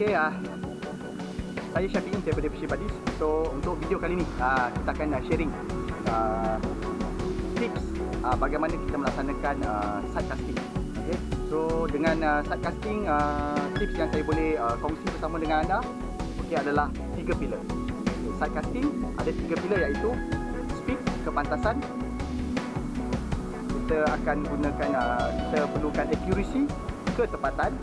Okay, uh, saya Syafiq daripada Fishing Buddies. So, untuk video kali ni, uh, kita akan uh, sharing uh, tips uh, bagaimana kita melaksanakan uh, side casting. Okay. So, dengan uh, side casting, uh, tips yang saya boleh uh, kongsi bersama dengan anda okay, adalah tiga pilar. Side casting ada tiga pilar iaitu speed, kepantasan, kita akan gunakan uh, kita perlukan accuracy, ketepatan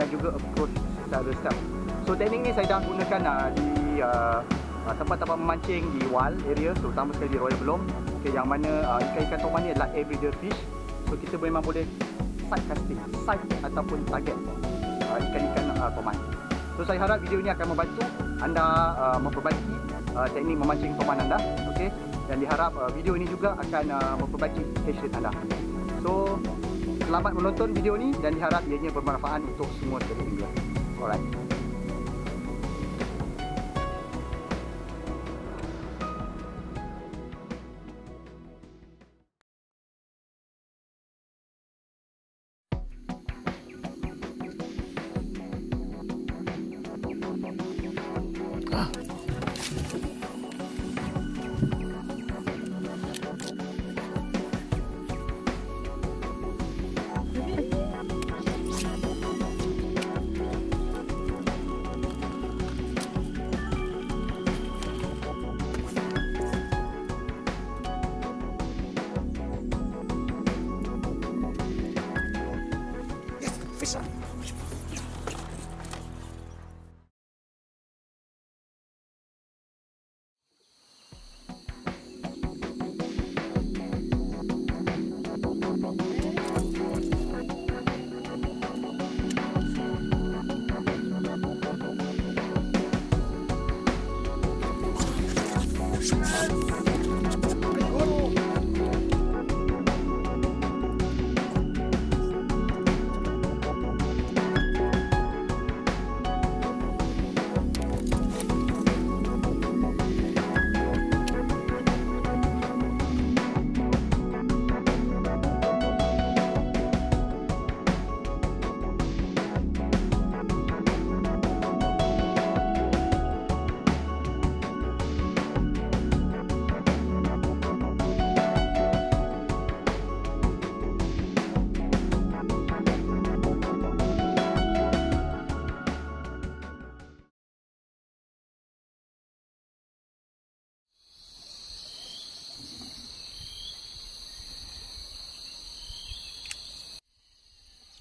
dan juga approach secara stealth. So teknik ni saya dah gunakan uh, di uh, uh, tempat-tempat memancing di wal area terutama sekali di Royal Belum okay, yang mana ikan-ikan toman ni adalah everyday fish. So kita memang boleh side casting, side ataupun target ikan-ikan uh, toman. So saya harap video ini akan membantu anda uh, memperbaiki uh, teknik memancing toman anda. Okay? Dan diharap uh, video ini juga akan uh, memperbaiki catch rate anda. So selamat menonton video ini dan diharap ianya bermanfaat untuk semua sekali. これ officer.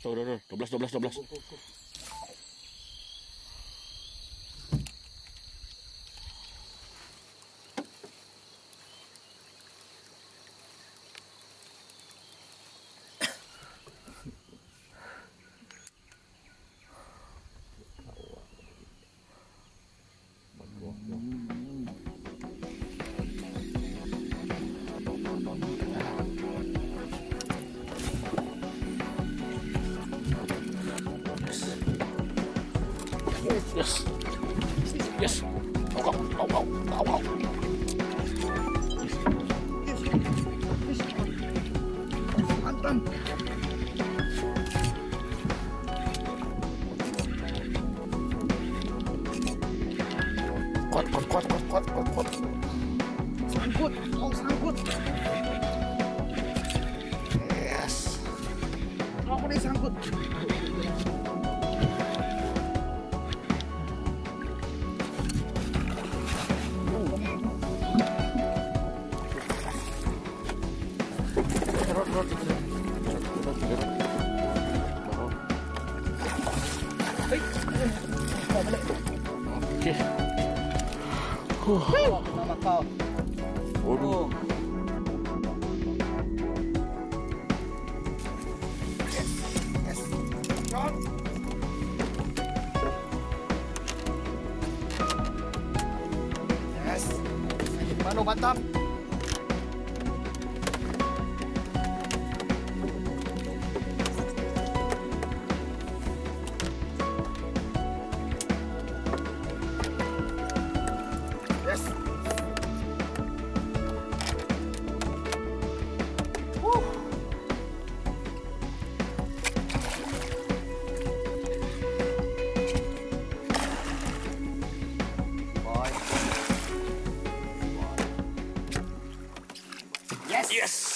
Tuh, tuh, tuh. 12, 12, 12. Yes. Yes. Au, au, au, au, au, au. Kuat, kuat, kuat, kuat, kuat, kuat, kuat. Sangkut, oh sangkut. Yes. Oh, ini sangkut. Okey. Huh. Nama kau. Waduh. Yes. Mano Batam. Yes. Yes.